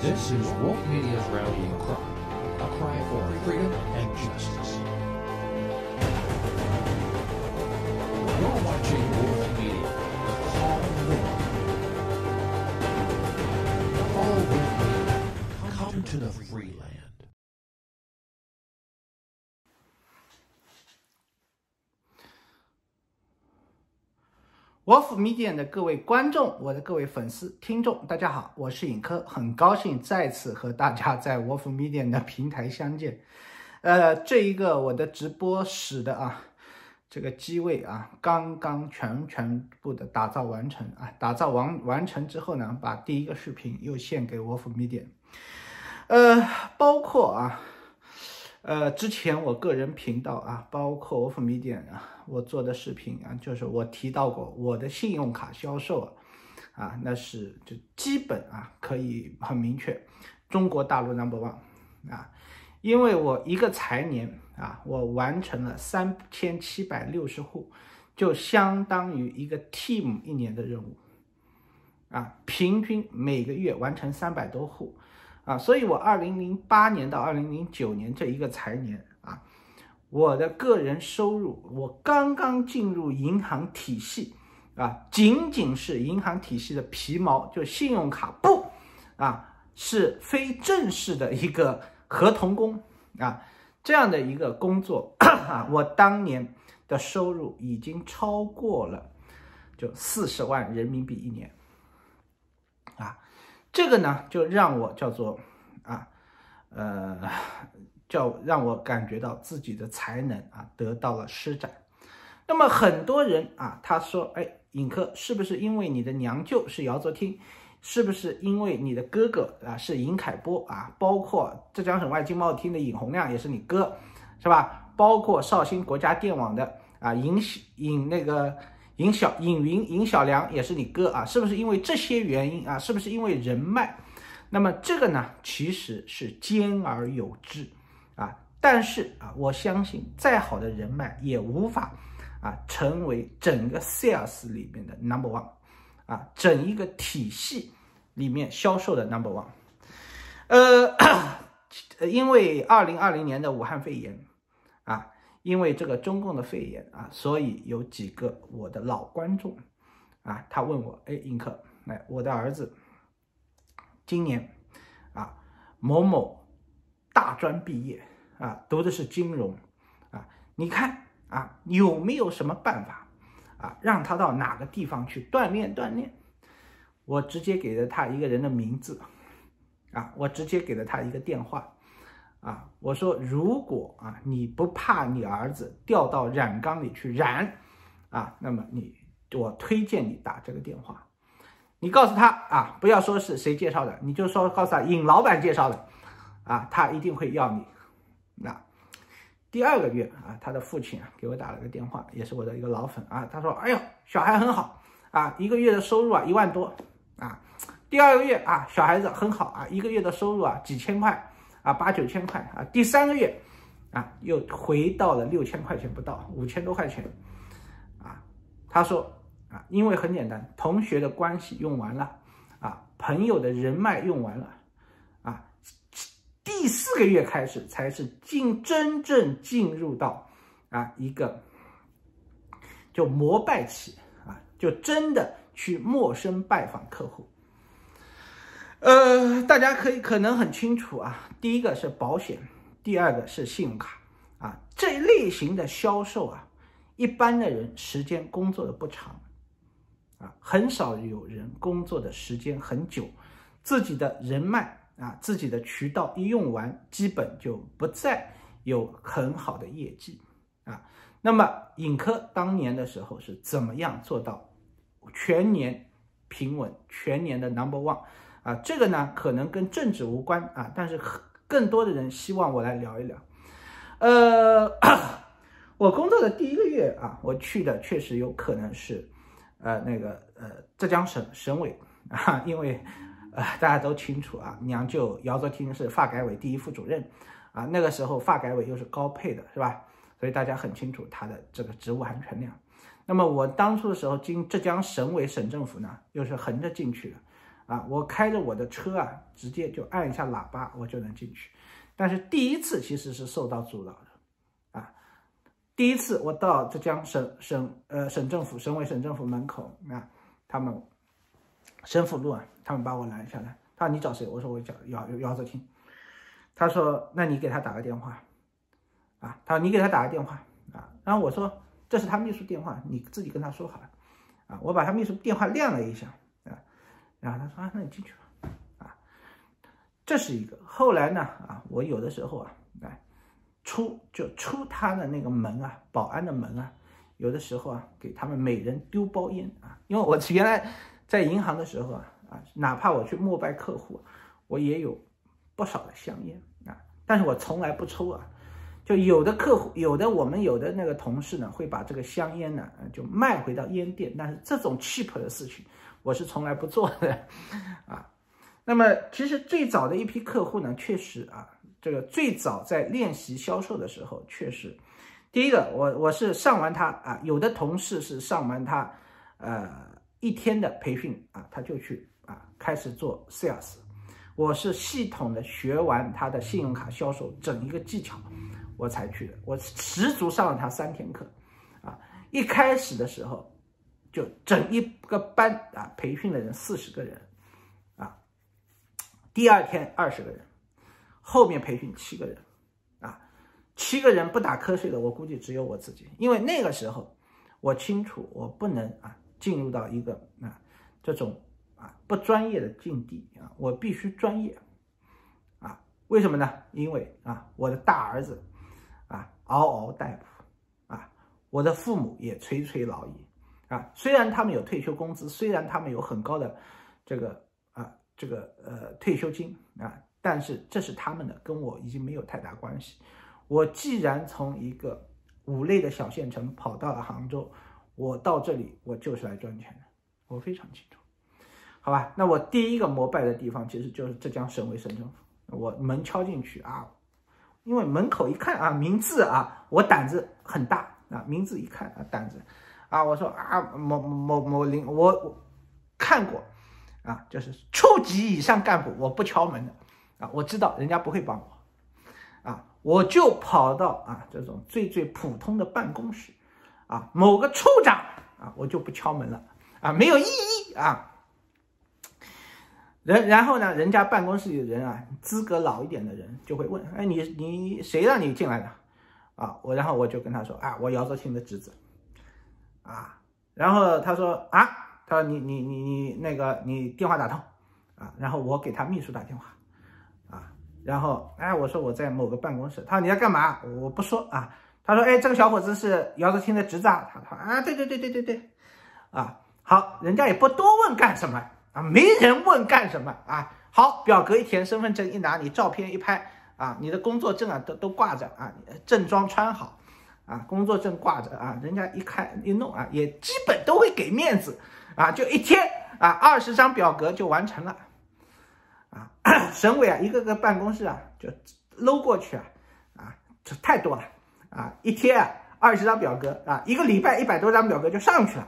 This is Wolf Media's rallying cry, a cry for freedom and justice. You're watching Wolf Media, the call war. Follow Wolf Media. Come to the free land. Wolf Media 的各位观众，我的各位粉丝、听众，大家好，我是尹科，很高兴再次和大家在 Wolf Media 的平台相见。呃，这一个我的直播室的啊，这个机位啊，刚刚全全部的打造完成啊，打造完完成之后呢，把第一个视频又献给 Wolf Media。呃，包括啊。呃，之前我个人频道啊，包括 Wolf Media 啊，我做的视频啊，就是我提到过我的信用卡销售啊，啊，那是就基本啊可以很明确，中国大陆 Number One 啊，因为我一个财年啊，我完成了三千七百六十户，就相当于一个 team 一年的任务啊，平均每个月完成三百多户。啊，所以我二零零八年到二零零九年这一个财年，我的个人收入，我刚刚进入银行体系啊，仅仅是银行体系的皮毛，就信用卡不啊，是非正式的一个合同工啊，这样的一个工作 啊，我当年的收入已经超过了就四十万人民币一年啊。这个呢，就让我叫做啊，呃，叫让我感觉到自己的才能啊得到了施展。那么很多人啊，他说，哎，尹科是不是因为你的娘舅是姚作听，是不是因为你的哥哥啊是尹凯波啊，包括浙江省外经贸厅的尹洪亮也是你哥，是吧？包括绍兴国家电网的啊尹尹那个。尹小尹云尹小良也是你哥啊，是不是因为这些原因啊？是不是因为人脉？那么这个呢，其实是兼而有之啊。但是啊，我相信再好的人脉也无法啊成为整个 sales 里面的 number one 啊，整一个体系里面销售的 number one。呃，因为二零二零年的武汉肺炎啊。因为这个中共的肺炎啊，所以有几个我的老观众啊，他问我，哎，英克，来，我的儿子今年啊某某大专毕业啊，读的是金融啊，你看啊有没有什么办法啊，让他到哪个地方去锻炼锻炼？我直接给了他一个人的名字啊，我直接给了他一个电话。啊，我说如果啊你不怕你儿子掉到染缸里去染，啊，那么你我推荐你打这个电话，你告诉他啊，不要说是谁介绍的，你就说告诉他尹老板介绍的，啊，他一定会要你。那第二个月啊，他的父亲啊给我打了个电话，也是我的一个老粉啊，他说，哎呦，小孩很好啊，一个月的收入啊一万多啊，第二个月啊小孩子很好啊，一个月的收入啊几千块。啊，八九千块啊，第三个月，啊，又回到了六千块钱不到，五千多块钱，啊，他说啊，因为很简单，同学的关系用完了，啊，朋友的人脉用完了，第四个月开始才是进真正进入到啊一个就膜拜期啊，就真的去陌生拜访客户。呃，大家可以可能很清楚啊，第一个是保险，第二个是信用卡啊，这一类型的销售啊，一般的人时间工作的不长啊，很少有人工作的时间很久，自己的人脉啊，自己的渠道一用完，基本就不再有很好的业绩啊。那么尹科当年的时候是怎么样做到全年平稳，全年的 number one？啊，这个呢可能跟政治无关啊，但是更多的人希望我来聊一聊。呃，我工作的第一个月啊，我去的确实有可能是，呃，那个呃浙江省省委啊，因为呃大家都清楚啊，娘舅姚作听是发改委第一副主任啊，那个时候发改委又是高配的，是吧？所以大家很清楚他的这个职务含权量。那么我当初的时候经浙江省委省政府呢，又是横着进去的。啊，我开着我的车啊，直接就按一下喇叭，我就能进去。但是第一次其实是受到阻挠的，啊，第一次我到浙江省省呃省政府省委省政府门口啊，他们省府路啊，他们把我拦下来，他说你找谁？我说我找姚姚泽清，他说那你给他打个电话，啊，他说你给他打个电话啊，然后我说这是他秘书电话，你自己跟他说好了，啊，我把他秘书电话亮了一下。啊然后他说啊，那你进去吧，啊，这是一个。后来呢，啊，我有的时候啊，哎，出就出他的那个门啊，保安的门啊，有的时候啊，给他们每人丢包烟啊。因为我原来在银行的时候啊，啊，哪怕我去膜拜客户，我也有不少的香烟啊，但是我从来不抽啊。就有的客户，有的我们有的那个同事呢，会把这个香烟呢，就卖回到烟店，但是这种 cheap 的事情。我是从来不做的，啊，那么其实最早的一批客户呢，确实啊，这个最早在练习销售的时候，确实，第一个我我是上完他啊，有的同事是上完他，呃一天的培训啊，他就去啊开始做 sales，我是系统的学完他的信用卡销售整一个技巧，我才去的，我十足上了他三天课，啊，一开始的时候。就整一个班啊，培训的人四十个人，啊，第二天二十个人，后面培训七个人，啊，七个人不打瞌睡的，我估计只有我自己，因为那个时候我清楚我不能啊进入到一个啊这种啊不专业的境地啊，我必须专业，啊，为什么呢？因为啊我的大儿子啊嗷嗷待哺，啊，我的父母也垂垂老矣。啊，虽然他们有退休工资，虽然他们有很高的这个啊这个呃退休金啊，但是这是他们的，跟我已经没有太大关系。我既然从一个五类的小县城跑到了杭州，我到这里我就是来赚钱的，我非常清楚。好吧，那我第一个膜拜的地方其实就是浙江省委省政府。我门敲进去啊，因为门口一看啊名字啊，我胆子很大啊，名字一看啊胆子。啊，我说啊，某某某领，我我看过，啊，就是处级以上干部，我不敲门的，啊，我知道人家不会帮我，啊，我就跑到啊这种最最普通的办公室，啊，某个处长，啊，我就不敲门了，啊，没有意义啊，然然后呢，人家办公室里的人啊，资格老一点的人就会问，哎，你你谁让你进来的？啊，我然后我就跟他说，啊，我姚泽清的侄子。啊，然后他说啊，他说你你你你那个你电话打通，啊，然后我给他秘书打电话，啊，然后哎我说我在某个办公室，他说你在干嘛？我不说。啊，他说哎这个小伙子是姚泽清的侄子啊，他说啊对对对对对对，啊好，人家也不多问干什么。啊，没人问干什么啊，好表格一填，身份证一拿，你照片一拍啊，你的工作证啊都都挂着啊，正装穿好。啊，工作证挂着啊，人家一看一弄啊，也基本都会给面子啊，就一天啊，二十张表格就完成了啊。省委啊，一个个办公室啊，就搂过去啊，啊，这太多了啊，一天啊，二十张表格啊，一个礼拜一百多张表格就上去了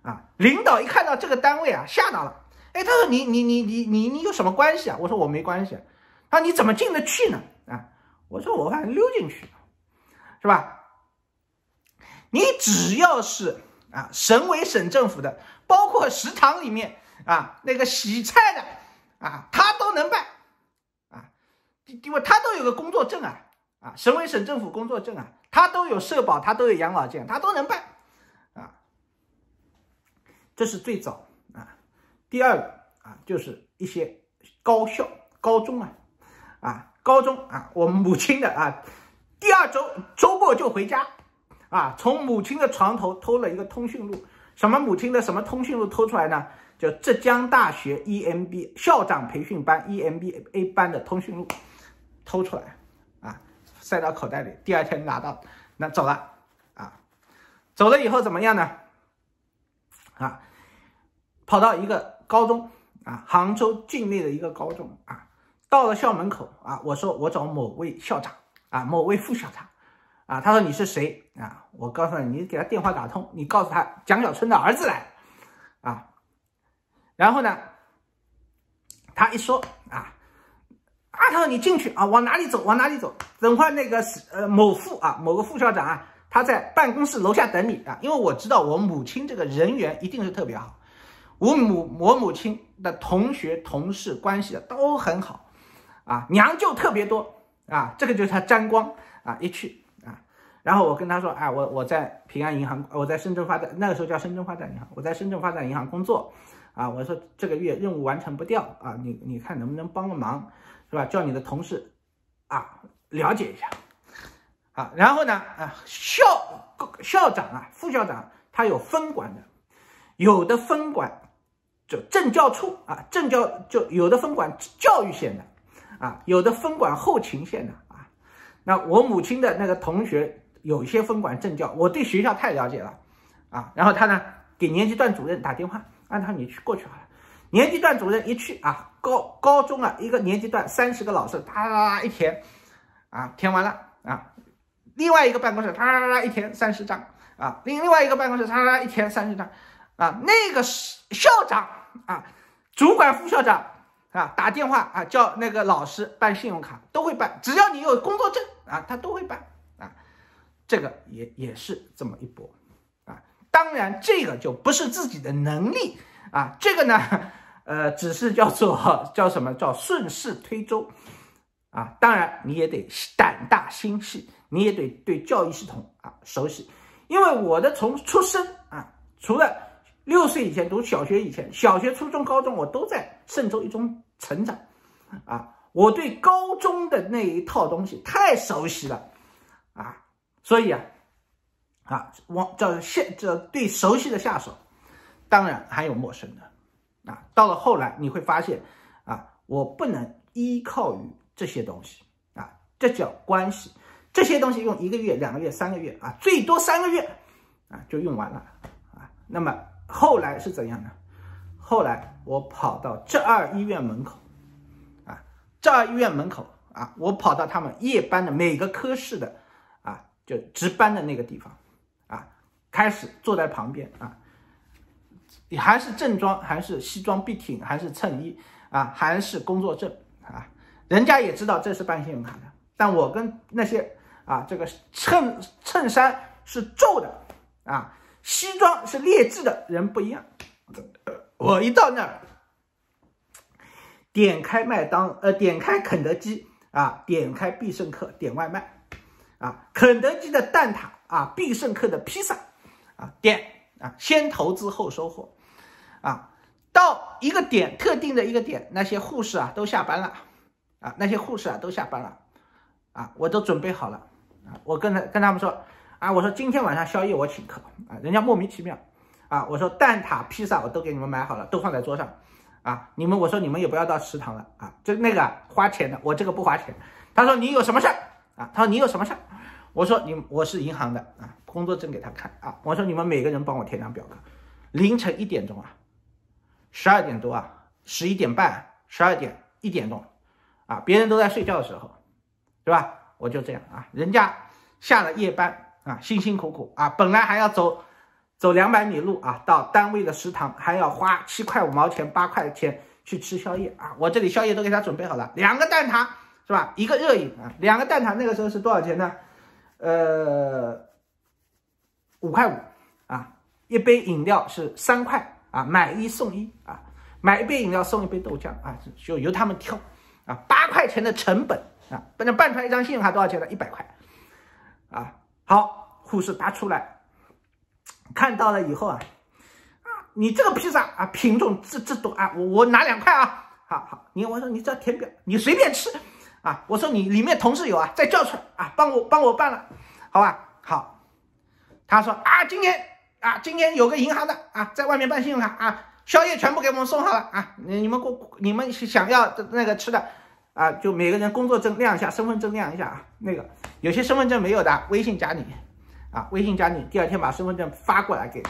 啊。领导一看到这个单位啊，吓到了，哎，他说你你你你你你有什么关系啊？我说我没关系，他说你怎么进得去呢？啊，我说我反正溜进去，是吧？你只要是啊，省委省政府的，包括食堂里面啊那个洗菜的啊，他都能办啊，因为他都有个工作证啊啊，省委省政府工作证啊，他都有社保，他都有养老金，他都能办啊。这是最早，第二个啊，就是一些高校、高中啊啊，高中啊，我母亲的啊，第二周周末就回家。啊，从母亲的床头偷了一个通讯录，什么母亲的什么通讯录偷出来呢？就浙江大学 EMB 校长培训班 EMBA 班的通讯录，偷出来，啊，塞到口袋里，第二天拿到，那走了，啊，走了以后怎么样呢？啊，跑到一个高中，啊，杭州境内的一个高中，啊，到了校门口，啊，我说我找某位校长，啊，某位副校长。啊，他说你是谁啊？我告诉你，你给他电话打通，你告诉他蒋小春的儿子来，啊，然后呢，他一说啊，啊，他说你进去啊，往哪里走，往哪里走。等会那个是呃某副啊，某个副校长啊，他在办公室楼下等你啊，因为我知道我母亲这个人缘一定是特别好，我母我母亲的同学同事关系都很好，啊，娘舅特别多啊，这个就是他沾光啊，一去啊，然后我跟他说，哎，我我在平安银行，我在深圳发展，那个时候叫深圳发展银行，我在深圳发展银行工作。啊，我说这个月任务完成不掉啊，你你看能不能帮个忙，是吧？叫你的同事啊了解一下啊。然后呢啊，校校长啊、副校长他有分管的，有的分管就政教处啊，政教就有的分管教育线的啊，有的分管后勤线的啊。那我母亲的那个同学有一些分管政教，我对学校太了解了啊。然后他呢给年级段主任打电话。让他你去过去好了，年级段主任一去啊，高高中啊，一个年级段三十个老师，哒哒哒一填，啊，填完了啊，另外一个办公室，哒哒哒一填三十张啊，另另外一个办公室，哒哒哒一填三十张啊，那个校长啊，主管副校长啊，打电话啊，叫那个老师办信用卡都会办，只要你有工作证啊，他都会办啊，这个也也是这么一波啊。当然，这个就不是自己的能力啊，这个呢，呃，只是叫做叫什么叫顺势推舟啊。当然，你也得胆大心细，你也得对教育系统啊熟悉。因为我的从出生啊，除了六岁以前读小学以前，小学、初中、高中我都在嵊州一中成长。啊，我对高中的那一套东西太熟悉了。啊，所以啊。啊，往这下这对熟悉的下手，当然还有陌生的，啊，到了后来你会发现，啊，我不能依靠于这些东西，啊，这叫关系，这些东西用一个月、两个月、三个月，啊，最多三个月，啊，就用完了，啊，那么后来是怎样呢？后来我跑到浙二医院门口，啊，浙二医院门口，啊，我跑到他们夜班的每个科室的，啊，就值班的那个地方。啊开始坐在旁边啊，你还是正装，还是西装笔挺，还是衬衣啊，还是工作证啊？人家也知道这是办信用卡的，但我跟那些啊，这个衬衬衫是皱的啊，西装是劣质的人不一样。我一到那儿，点开麦当呃，点开肯德基啊，点开必胜客点外卖啊，肯德基的蛋挞啊，必胜客的披萨。啊，点啊，先投资后收获，啊，到一个点特定的一个点，那些护士啊都下班了，啊，那些护士啊都下班了，啊，我都准备好了，啊，我跟他跟他们说，啊，我说今天晚上宵夜我请客，啊，人家莫名其妙，啊，我说蛋挞、披萨我都给你们买好了，都放在桌上，啊，你们我说你们也不要到食堂了，啊，就那个花钱的，我这个不花钱，他说你有什么事儿，啊，他说你有什么事儿。我说你我是银行的啊，工作证给他看啊。我说你们每个人帮我填张表格。凌晨一点钟啊，十二点多啊，十一点半，十二点一点钟，啊，别人都在睡觉的时候，是吧？我就这样啊，人家下了夜班啊，辛辛苦苦啊，本来还要走走两百米路啊，到单位的食堂还要花七块五毛钱八块钱去吃宵夜啊。我这里宵夜都给他准备好了，两个蛋挞是吧？一个热饮啊，两个蛋挞那个时候是多少钱呢？呃，五块五啊，一杯饮料是三块啊，买一送一啊，买一杯饮料送一杯豆浆啊，就由他们挑啊，八块钱的成本啊，把那办出来一张信用卡多少钱呢？一百块啊，好，护士拿出来，看到了以后啊，啊，你这个披萨啊，品种这这多啊，我我拿两块啊，好好，你我说你这填表，你随便吃。啊，我说你里面同事有啊，再叫出来啊，帮我帮我办了，好吧？好，他说啊，今天啊，今天有个银行的啊，在外面办信用卡啊，宵夜全部给我们送好了啊，你们过你们想要的那个吃的啊，就每个人工作证亮一下，身份证亮一下啊，那个有些身份证没有的，微信加你啊，微信加你，第二天把身份证发过来给你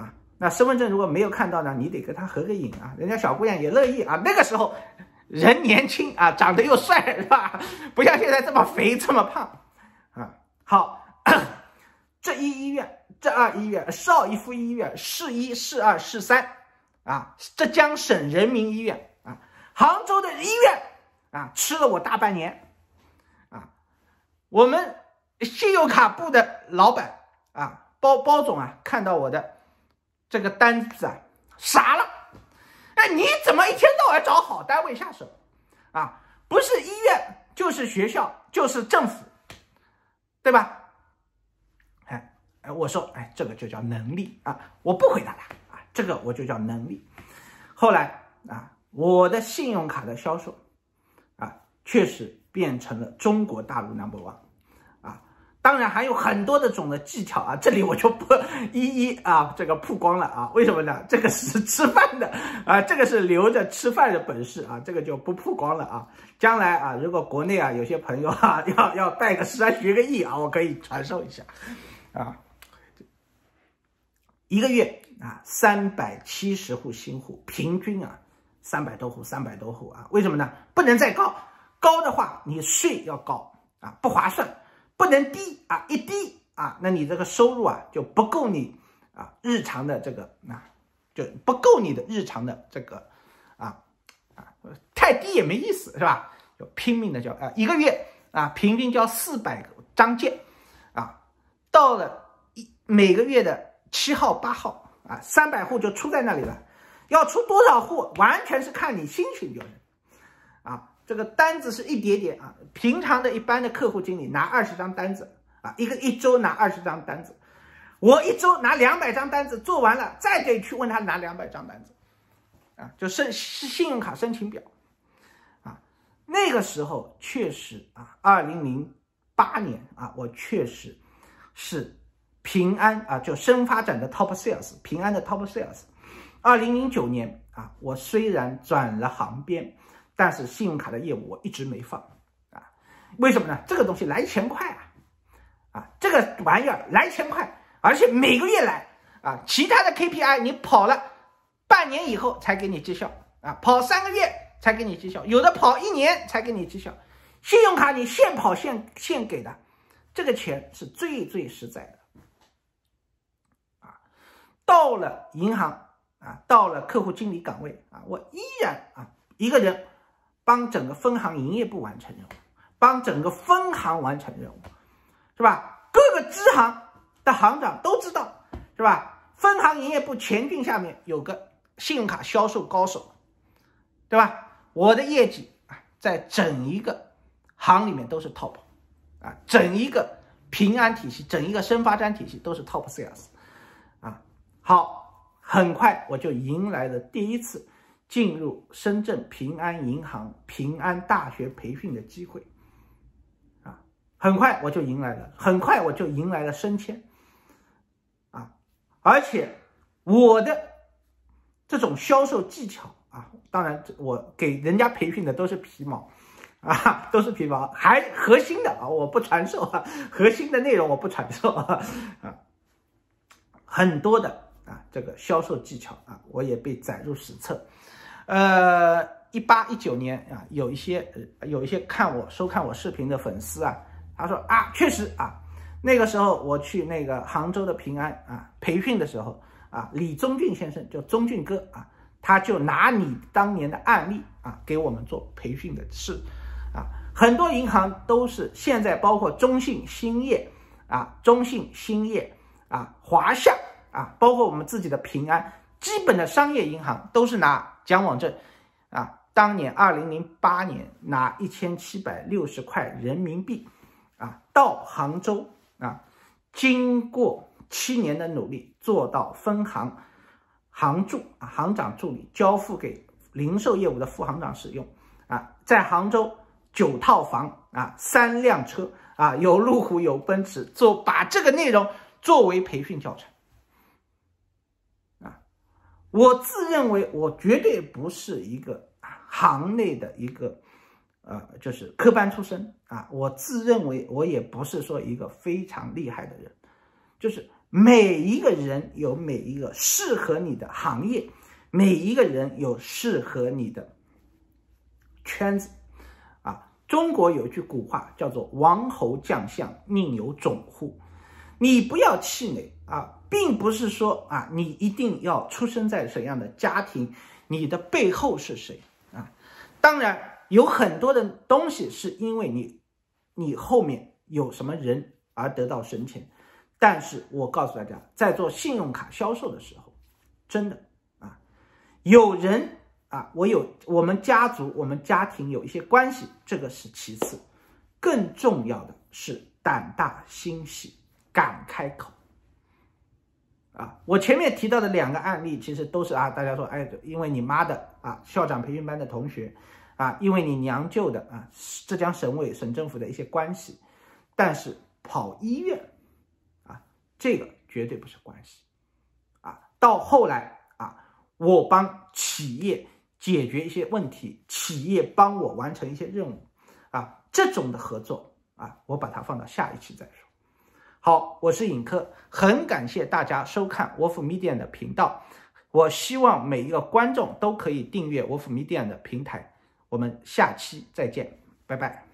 啊，那身份证如果没有看到呢，你得跟他合个影啊，人家小姑娘也乐意啊，那个时候。人年轻啊，长得又帅，是吧？不像现在这么肥这么胖，啊，好，这一医院、这二医院、邵逸夫医院、市一、市二、市三，啊，浙江省人民医院啊，杭州的医院啊，吃了我大半年，啊，我们信用卡部的老板啊，包包总啊，看到我的这个单子啊，傻了，哎，你怎么一天到晚找好单位下手啊？不是医院就是学校就是政府，对吧？哎，我说哎，这个就叫能力啊，我不回答他啊，这个我就叫能力。后来啊。我的信用卡的销售，确实变成了中国大陆 number one，啊，当然还有很多的种的技巧啊，这里我就不一一啊这个曝光了啊，为什么呢？这个是吃饭的啊，这个是留着吃饭的本事啊，这个就不曝光了啊。将来啊，如果国内啊有些朋友啊 要要拜个师啊学个艺啊，我可以传授一下，啊，一个月啊三百七十户新户，平均啊。三百多户，三百多户啊？为什么呢？不能再高，高的话你税要高啊，不划算；不能低啊，一低啊，那你这个收入啊就不够你啊日常的这个啊，就不够你的日常的这个啊啊，太低也没意思，是吧？就拼命的交啊，一个月啊平均交四百张件啊，到了一每个月的七号八号啊，三百户就出在那里了。要出多少户，完全是看你心情就是，这个单子是一叠叠啊。平常的一般的客户经理拿二十张单子啊，一个一周拿二十张单子，我一周拿两百张单子做完了，再得去问他拿两百张单子，啊，就申信用卡申请表，啊，那个时候确实啊，二零零八年啊，我确实是平安啊，就深发展的 top sales，平安的 top sales。二零零九年啊，我虽然转了行编，但是信用卡的业务我一直没放啊。为什么呢？这个东西来钱快啊，啊，这个玩意儿来钱快，而且每个月来啊。其他的 KPI 你跑了半年以后才给你绩效啊，跑三个月才给你绩效，有的跑一年才给你绩效。信用卡你现跑现现给的，这个钱是最最实在的啊。到了银行。啊，到了客户经理岗位啊，我依然啊一个人帮整个分行营业部完成任务，帮整个分行完成任务，是吧？各个支行的行长都知道，是吧？分行营业部前郡下面有个信用卡销售高手，对吧？我的业绩啊，在整一个行里面都是 top，啊，整一个平安体系，整一个深发展体系都是 top sales，啊，好。很快我就迎来了第一次进入深圳平安银行平安大学培训的机会，啊，很快我就迎来了，很快我就迎来了升迁，啊，而且我的这种销售技巧啊，当然我给人家培训的都是皮毛，啊，都是皮毛，还核心的啊，我不传授啊，核心的内容我不传授啊，啊，很多的。啊，这个销售技巧啊，我也被载入史册。呃，一八一九年啊，有一些有一些看我收看我视频的粉丝啊，他说啊，确实啊，那个时候我去那个杭州的平安啊培训的时候啊，李宗俊先生就宗俊哥啊，他就拿你当年的案例啊给我们做培训的事啊，很多银行都是现在包括中信兴业啊，中信兴业啊，华夏。啊，包括我们自己的平安，基本的商业银行都是拿蒋网正，啊，当年二零零八年拿一千七百六十块人民币，啊，到杭州啊，经过七年的努力，做到分行行助啊，行长助理交付给零售业务的副行长使用，啊，在杭州九套房啊，三辆车啊，有路虎有奔驰，做把这个内容作为培训教程。我自认为我绝对不是一个行内的一个，呃，就是科班出身啊。我自认为我也不是说一个非常厉害的人，就是每一个人有每一个适合你的行业，每一个人有适合你的圈子啊。中国有句古话叫做“王侯将相宁有种乎”，你不要气馁啊。并不是说啊，你一定要出生在怎样的家庭，你的背后是谁啊？当然有很多的东西是因为你，你后面有什么人而得到神钱，但是我告诉大家，在做信用卡销售的时候，真的啊，有人啊，我有我们家族、我们家庭有一些关系，这个是其次，更重要的是胆大心细，敢开口。啊，我前面提到的两个案例，其实都是啊，大家说，哎，因为你妈的啊，校长培训班的同学，啊，因为你娘舅的啊，浙江省委省政府的一些关系，但是跑医院，啊，这个绝对不是关系，啊，到后来啊，我帮企业解决一些问题，企业帮我完成一些任务，啊，这种的合作啊，我把它放到下一期再说。好，我是尹科，很感谢大家收看 Wolf Media 的频道。我希望每一个观众都可以订阅 Wolf Media 的平台。我们下期再见，拜拜。